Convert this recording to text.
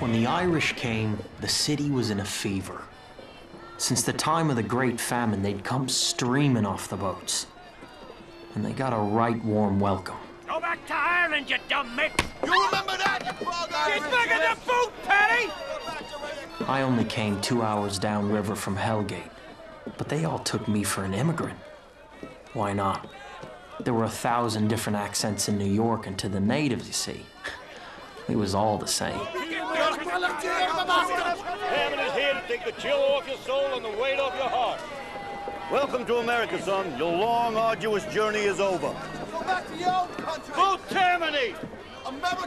When the Irish came, the city was in a fever. Since the time of the Great Famine, they'd come streaming off the boats. And they got a right warm welcome. Go back to Ireland, you dumb mitt! You remember that, you frog Get back in the boot, Paddy! I only came two hours downriver from Hellgate, but they all took me for an immigrant. Why not? There were a thousand different accents in New York, and to the natives, you see, it was all the same. Hammond is here to take the chill off your soul and the weight off your heart. Welcome to America, son. Your long, arduous journey is over. Go back to your own country. Vote Tammany! America